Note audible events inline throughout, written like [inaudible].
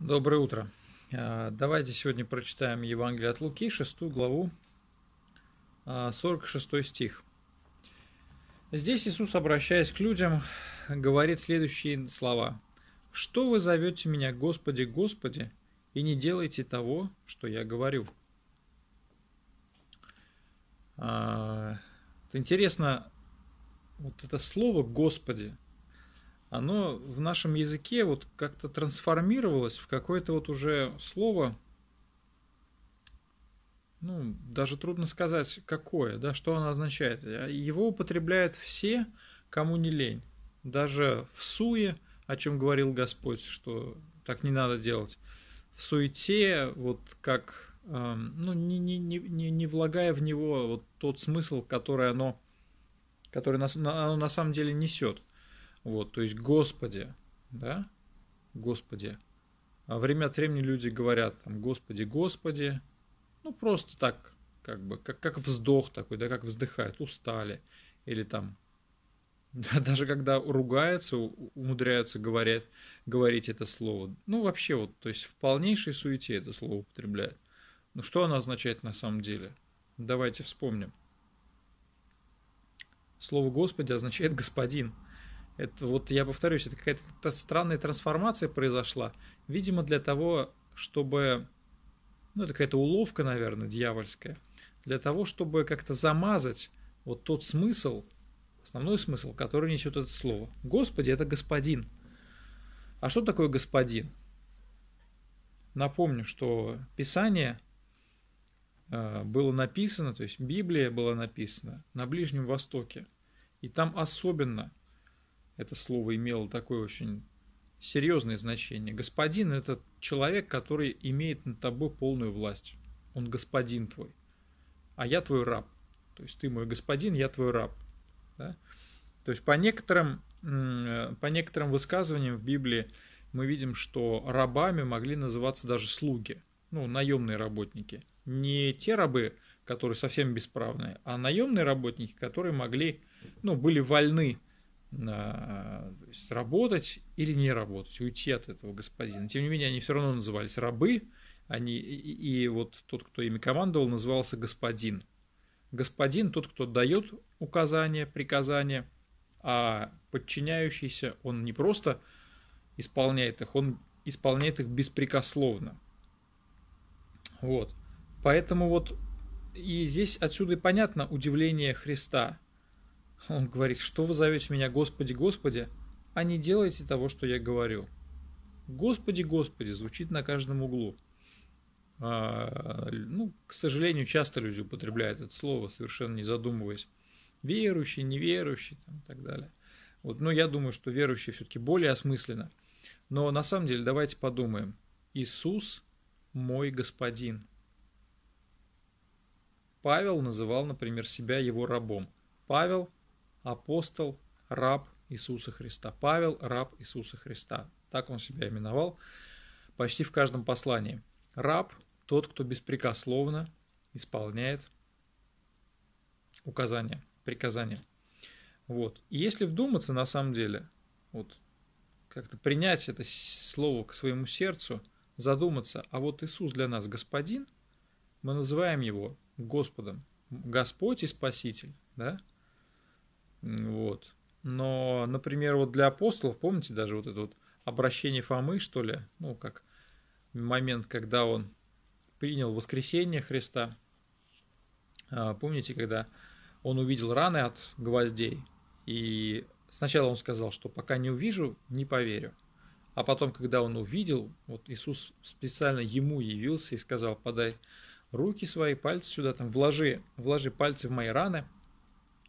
Доброе утро. А, давайте сегодня прочитаем Евангелие от Луки, 6 главу, 46 а, стих. Здесь Иисус, обращаясь к людям, говорит следующие слова. «Что вы зовете меня, Господи, Господи, и не делайте того, что я говорю?» а, Интересно, вот это слово «Господи», оно в нашем языке вот как-то трансформировалось в какое-то вот уже слово, ну, даже трудно сказать, какое, да, что оно означает. Его употребляют все, кому не лень. Даже в суе, о чем говорил Господь, что так не надо делать. В суете, вот как, эм, ну, не, не, не, не влагая в него вот тот смысл, который оно, который оно на самом деле несет. Вот, то есть Господи, да, Господи. А время от времени люди говорят там Господи, Господи, ну просто так, как бы, как, как вздох такой, да, как вздыхают, устали. Или там, [laughs] да, даже когда ругаются, умудряются говорить, говорить это слово. Ну, вообще вот, то есть в полнейшей суете это слово употребляют. Ну, что оно означает на самом деле? Давайте вспомним. Слово Господи означает господин – это вот, я повторюсь, это какая-то странная трансформация произошла. Видимо, для того, чтобы... Ну, это какая-то уловка, наверное, дьявольская. Для того, чтобы как-то замазать вот тот смысл, основной смысл, который несет это слово. Господи – это господин. А что такое господин? Напомню, что Писание э, было написано, то есть Библия была написана на Ближнем Востоке. И там особенно это слово имело такое очень серьезное значение. Господин – это человек, который имеет над тобой полную власть. Он господин твой. А я твой раб. То есть ты мой господин, я твой раб. Да? То есть по некоторым, по некоторым высказываниям в Библии мы видим, что рабами могли называться даже слуги, ну, наемные работники. Не те рабы, которые совсем бесправные, а наемные работники, которые могли, ну, были вольны то есть работать или не работать, уйти от этого господина. Тем не менее, они все равно назывались рабы, они, и, и вот тот, кто ими командовал, назывался господин. Господин тот, кто дает указания, приказания, а подчиняющийся, он не просто исполняет их, он исполняет их беспрекословно. Вот. Поэтому вот и здесь отсюда и понятно удивление Христа – он говорит, что вы зовете меня Господи, Господи, а не делайте того, что я говорю. Господи, Господи звучит на каждом углу. А, ну, к сожалению, часто люди употребляют это слово, совершенно не задумываясь. Верующий, неверующий там, и так далее. Вот, но я думаю, что верующий все-таки более осмысленно. Но на самом деле давайте подумаем. Иисус мой Господин. Павел называл, например, себя его рабом. Павел апостол, раб Иисуса Христа. Павел – раб Иисуса Христа. Так он себя именовал почти в каждом послании. Раб – тот, кто беспрекословно исполняет указания, приказания. Вот. И если вдуматься на самом деле, вот как-то принять это слово к своему сердцу, задуматься, а вот Иисус для нас Господин, мы называем Его Господом, Господь и Спаситель, да? Вот. Но, например, вот для апостолов, помните даже вот это вот обращение Фомы, что ли, ну, как момент, когда он принял воскресение Христа. А, помните, когда он увидел раны от гвоздей, и сначала он сказал, что пока не увижу, не поверю. А потом, когда он увидел, вот Иисус специально ему явился и сказал, подай руки свои, пальцы сюда, там, вложи, вложи пальцы в мои раны –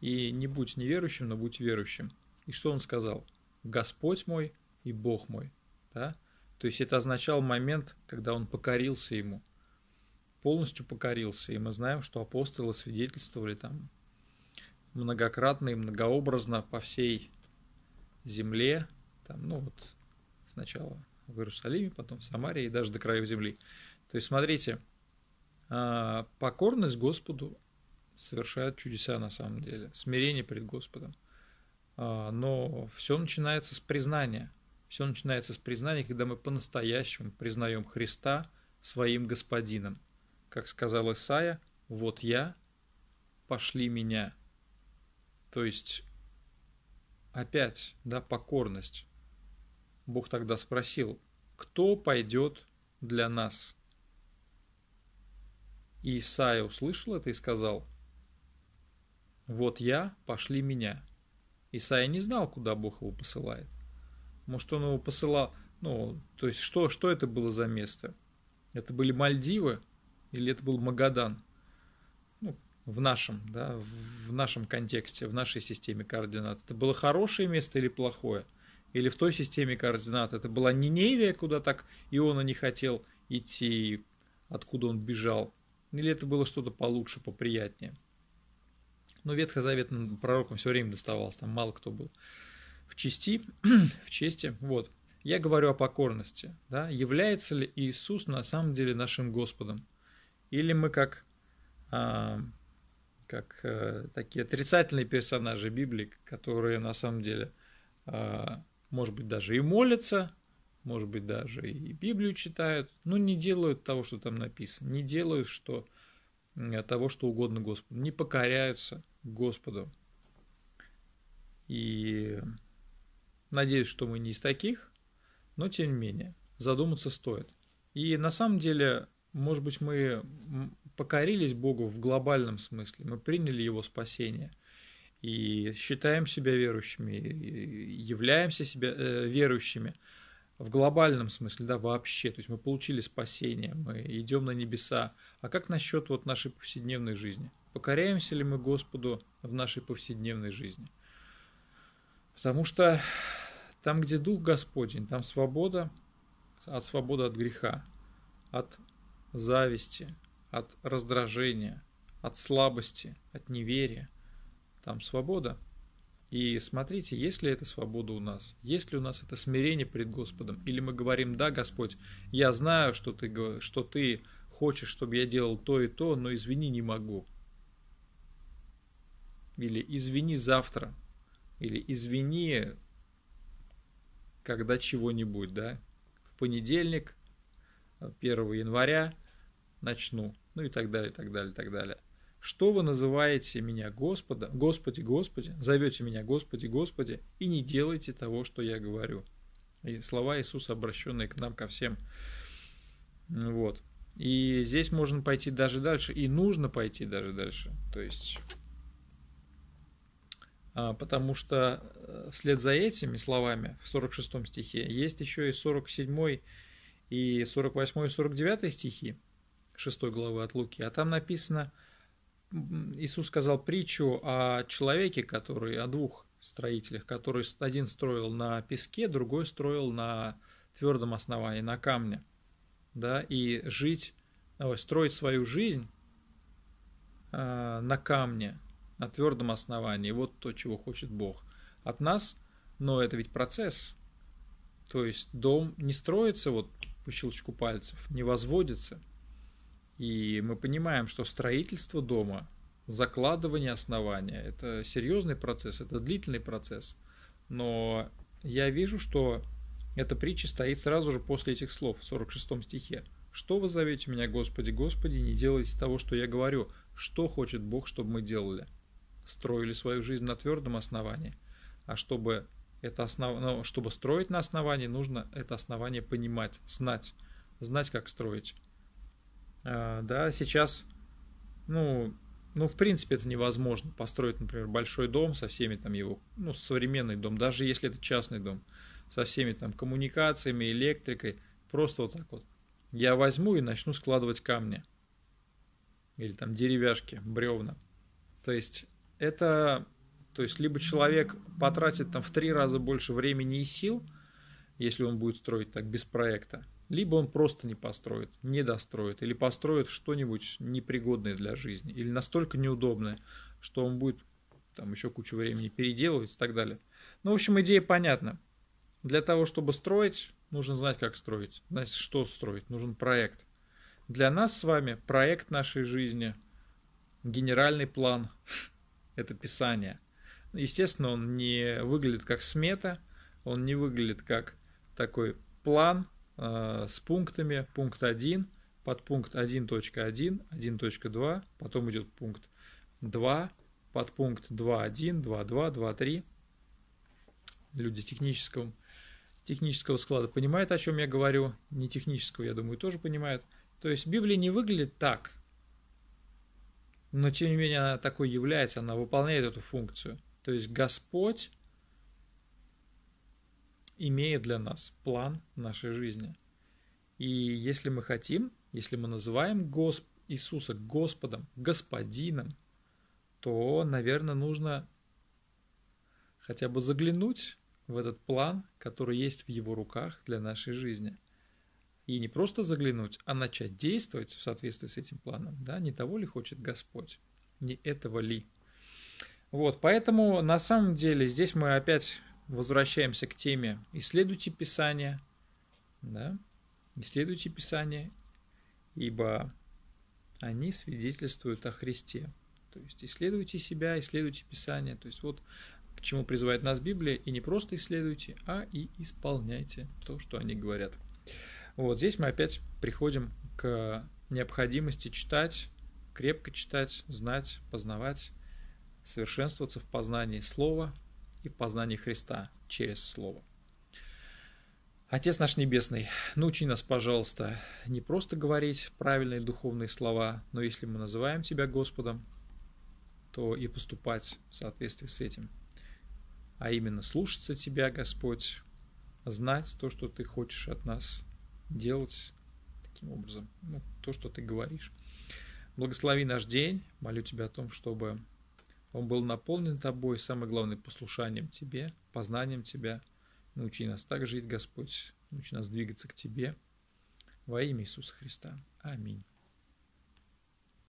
и не будь неверующим, но будь верующим. И что он сказал? Господь мой и Бог мой. Да? То есть это означал момент, когда он покорился ему. Полностью покорился. И мы знаем, что апостолы свидетельствовали там многократно и многообразно по всей земле. Там, ну вот сначала в Иерусалиме, потом в Самарии и даже до краев земли. То есть смотрите, а, покорность Господу совершают чудеса на самом деле, смирение перед Господом. А, но все начинается с признания. Все начинается с признания, когда мы по-настоящему признаем Христа своим Господином. Как сказал Исаия, вот я, пошли меня. То есть, опять, да, покорность. Бог тогда спросил, кто пойдет для нас? И Исаия услышал это и сказал, вот я, пошли меня. Исаия не знал, куда Бог его посылает. Может, он его посылал, ну, то есть, что, что это было за место? Это были Мальдивы или это был Магадан? Ну, в нашем, да, в нашем контексте, в нашей системе координат. Это было хорошее место или плохое? Или в той системе координат это была Ниневия, куда так Иона не хотел идти, откуда он бежал? Или это было что-то получше, поприятнее? Но ветхозаветным пророкам все время доставалось, там мало кто был в чести, [clears throat] в чести. Вот. Я говорю о покорности. Да? Является ли Иисус на самом деле нашим Господом? Или мы как, а, как а, такие отрицательные персонажи Библии, которые на самом деле, а, может быть, даже и молятся, может быть, даже и Библию читают, но не делают того, что там написано, не делают что, того, что угодно Господу, не покоряются Господу. И надеюсь, что мы не из таких, но тем не менее, задуматься стоит. И на самом деле, может быть, мы покорились Богу в глобальном смысле, мы приняли Его спасение и считаем себя верующими, являемся себя э, верующими в глобальном смысле, да, вообще. То есть мы получили спасение, мы идем на небеса. А как насчет вот нашей повседневной жизни? Покоряемся ли мы Господу в нашей повседневной жизни? Потому что там, где Дух Господень, там свобода, от свободы от греха, от зависти, от раздражения, от слабости, от неверия. Там свобода. И смотрите, есть ли эта свобода у нас? Есть ли у нас это смирение перед Господом? Или мы говорим, да, Господь, я знаю, что ты, что ты хочешь, чтобы я делал то и то, но извини, не могу. Или извини завтра. Или извини, когда чего-нибудь, да. В понедельник, 1 января начну. Ну и так далее, так далее, так далее. Что вы называете меня Господа, Господи, Господи, зовете меня Господи, Господи, и не делаете того, что я говорю. И слова Иисуса, обращенные к нам, ко всем. Вот. И здесь можно пойти даже дальше, и нужно пойти даже дальше. То есть а, потому что э, вслед за этими словами в 46 стихе есть еще и 47 и 48 и 49 стихи 6 главы от Луки, а там написано, Иисус сказал притчу о человеке, который, о двух строителях, который один строил на песке, другой строил на твердом основании, на камне, да, и жить, строить свою жизнь э, на камне, на твердом основании. Вот то, чего хочет Бог от нас. Но это ведь процесс. То есть дом не строится вот по щелчку пальцев, не возводится. И мы понимаем, что строительство дома, закладывание основания – это серьезный процесс, это длительный процесс. Но я вижу, что эта притча стоит сразу же после этих слов в 46 стихе. «Что вы зовете меня, Господи, Господи, не делайте того, что я говорю? Что хочет Бог, чтобы мы делали?» строили свою жизнь на твердом основании. А чтобы это основ... ну, чтобы строить на основании, нужно это основание понимать, знать, знать, как строить. А, да, сейчас, ну, ну, в принципе, это невозможно построить, например, большой дом со всеми там его, ну, современный дом, даже если это частный дом, со всеми там коммуникациями, электрикой, просто вот так вот. Я возьму и начну складывать камни или там деревяшки, бревна. То есть это, то есть, либо человек потратит там в три раза больше времени и сил, если он будет строить так без проекта, либо он просто не построит, не достроит, или построит что-нибудь непригодное для жизни, или настолько неудобное, что он будет там еще кучу времени переделывать и так далее. Ну, в общем, идея понятна. Для того, чтобы строить, нужно знать, как строить, знать, что строить, нужен проект. Для нас с вами проект нашей жизни, генеральный план [laughs] – это Писание. Естественно, он не выглядит как смета, он не выглядит как такой план э, с пунктами. Пункт 1, подпункт 1.1, 1.2, потом идет пункт 2, подпункт 2.1, 2.2, 2.3. Люди технического, технического склада понимают, о чем я говорю. Не технического, я думаю, тоже понимают. То есть Библия не выглядит так, но тем не менее она такой является, она выполняет эту функцию. То есть Господь имеет для нас план нашей жизни. И если мы хотим, если мы называем Госп... Иисуса Господом, Господином, то, наверное, нужно хотя бы заглянуть в этот план, который есть в Его руках для нашей жизни. И не просто заглянуть, а начать действовать в соответствии с этим планом. Да? Не того ли хочет Господь? Не этого ли? Вот, поэтому на самом деле здесь мы опять возвращаемся к теме «Исследуйте Писание». Да? Исследуйте Писание, ибо они свидетельствуют о Христе. То есть исследуйте себя, исследуйте Писание. То есть вот к чему призывает нас Библия, и не просто исследуйте, а и исполняйте то, что они говорят. Вот здесь мы опять приходим к необходимости читать, крепко читать, знать, познавать, совершенствоваться в познании Слова и в познании Христа через Слово. Отец наш Небесный, научи нас, пожалуйста, не просто говорить правильные духовные слова, но если мы называем Тебя Господом, то и поступать в соответствии с этим. А именно слушаться Тебя, Господь, знать то, что Ты хочешь от нас, делать таким образом, ну, то, что Ты говоришь. Благослови наш день, молю Тебя о том, чтобы он был наполнен Тобой, самое главное, послушанием Тебе, познанием Тебя – Научи нас так жить, Господь. Научи нас двигаться к Тебе. Во имя Иисуса Христа. Аминь.